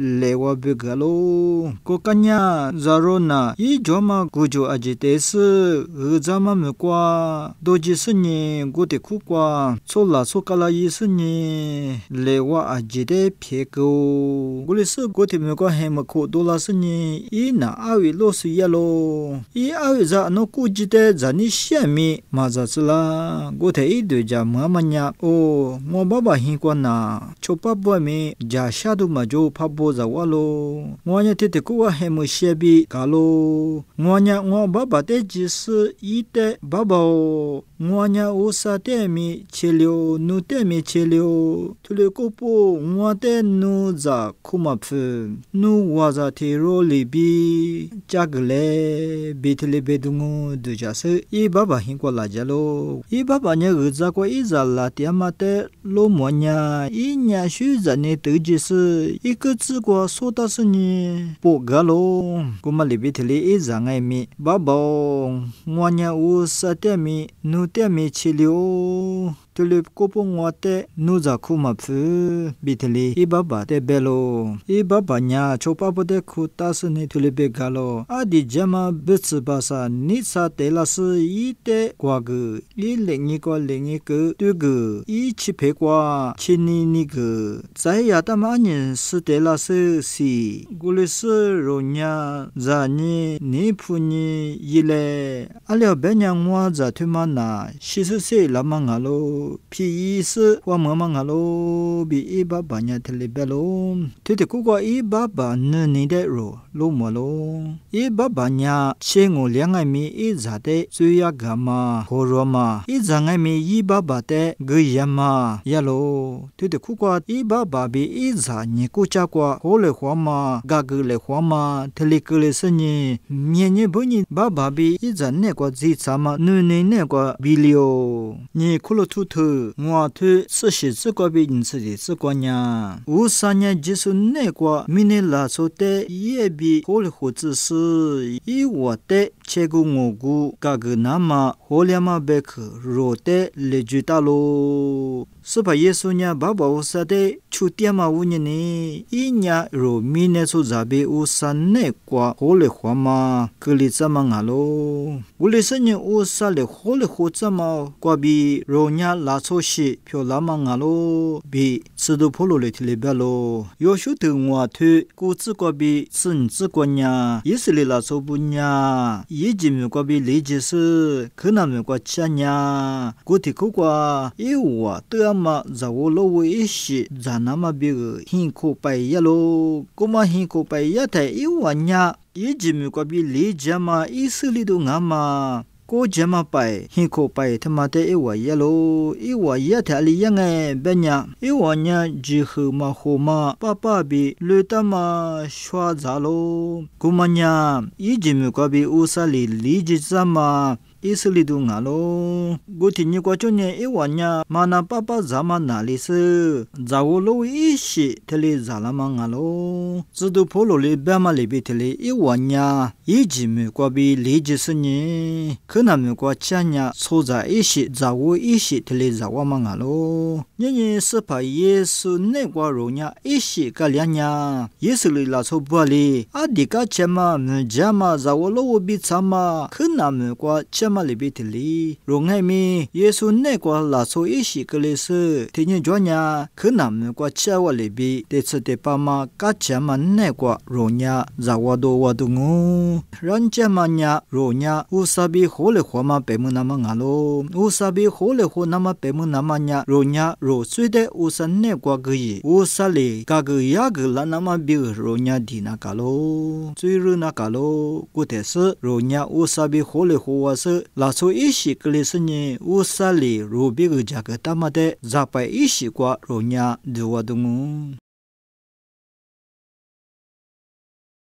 lewaa beka loo. Koka nyaa, zaro naa, ii jwaa maa guju aji doji suu nii, gu tei ku kwaa, so laa so ka laa ii suu nii, lewaa aji tei peka loo. awi awi no ဇဝလိုငွာညတေတေကွာဟေမရှေဘီကာလိုငွာညငွာဘဘတေဂျီစဤတေဘဘောငွာညအိုစာတေမီချေလျိုနုတေမီချေလျိုသူလေကိုပိုငွာတေနုဇာခုမဖနုဝါဇာတေရိုလီဘီဂျာဂလေဘီတလီဘေဒုငုဒူဂျာဆေဤဘဘဟင်ကွာလာဂျာလိုဤဘဘညဂဇာကွာဤဇာလာတေမတေလိုမွာညဤညာရှုဇာနေတေဂျီစဤကတ်စကောဆောတဆညေပိုဂါလောကုမလီဘီထလီအေဇာငိုင်မီဘဘောငွာညာဦးစတက်မီနုတက်မီချီလီယိုတူလကိုပုံငေါ်တဲ့နူဇာခုမဖူဘီတလီအဘဘတဲ့ဘဲလိုအဘဘညာချိုပပတဲ့ခုတဆနေတူလဘေဂါလိုအဒီဂျမဘစ်စဘာစာနိစာတဲလာစီတဲ့ကွာဂူလီလေငီကောလေငီကတူဂူအီချိဖေကွာချီနီနီဂူဇိုင်ယာတမအညင်စတဲလာစီစီဂူလစရိုညာဇာနီနိဖူနီယီလေအလျောဘညာငွာဇာထမနာရှီစစေလမငါလို皮斯我妈妈阿罗比伊巴巴尼特里贝罗，特特古个伊巴巴那尼德罗罗摩罗，伊巴巴尼切我两个米伊扎的苏亚伽嘛和罗嘛，伊扎个米伊巴巴的格亚嘛亚罗，特特古个伊巴巴比伊扎尼古加瓜和勒华嘛嘎格勒华嘛特里格勒斯尼，缅尼不尼巴巴比伊扎那个吉萨嘛努尼那个比利奥，你库洛图。tu ngwa tu su shi zi kwa bi yin zi di zi kwa nyang. Wu sa nyan ji su ne kwa mi ne la su te ye bi ho hu zi si yi wa te che gu ngu gu ga ge na ma ho li ma be ku ro te le ju ta lo. Su pa ye su nyan ba ba wu sa te chutia ma wunye ne inya ro mine so zabe u san ne kwa hole khwa ma kli tsa ma nga lo wule sa nye u sa le hole bi shi ma bi yo bi bu ji bi na i shi နာမဘေကဟင်ခိုပိုင်ရလိုကိုမဟင်ခိုပိုင်ရတဲ့ဤဝညာဤဂျီမီကဘီလေဂျမအီစလီတို့ငါမကိုဂျမပိုင်ဟင်ခိုပိုင်ထမတဲ့ဧဝရလိုဧဝရထလီယငဲ့ပညာဧဝညာဂျီခမခိုမပပဘီလွေတမရွှာဇာလိုကုမညာဤဂျီမီကဘီအိုဆလီလီဂျီဇမအေစလီဒုငါလုံးဂုတိညကောချုံညေဧဝညာမာနာပပဇာမနာလီစဇာဝလိုဝီရှိတလေဇာလမငါလုံးဇဒုဖိုလိုလေဘမလေပိတလေဧဝညာယေဂျီမေကောဘီလေဂျစညေခနမေကောချညာဆိုဇာအေရှိဇာဝီအေရှိတလေဇာဝမငါလုံးညင်ညင်စဖာယေဆုနဲ့ကောရုံညာအေရှိကလျညာယေစလီလာဆိုဘွာလေအဒီကချမမဂျမဇာဝလိုဝီဘီချမခနမေကောချမလီဘီတလီရိုငိုင်မီယေဆုနဲ့ကွာလာဆိုအရှိကလေးစတင်းညွညာခနမ်ကွာချဝလီဘီတေစတေပါမကာချမနဲ့ကွာရိုညာဇဝဒိုဝဒငူရန်ချမညာရိုညာဥစဘီခိုလေခမပေမနာမငါလိုဥစဘီခိုလေခိုနမပေမနာမညာရိုညာရိုဆွေတဲ့ဥစနဲ့ကွာဂီဥစလေကာဂီယာဂလနမဘီရိုညာဒီနာကလိုကျွေရနာကလိုကိုတေစရိုညာဥစဘီခိုလေခိုဝါစလာဆိုအရှိကလေးစညေဝဆာလီရိုဘီကဂျာကတမတဲ့ဇာပိုင်အရှိကွာရောညာဒဝဒငူ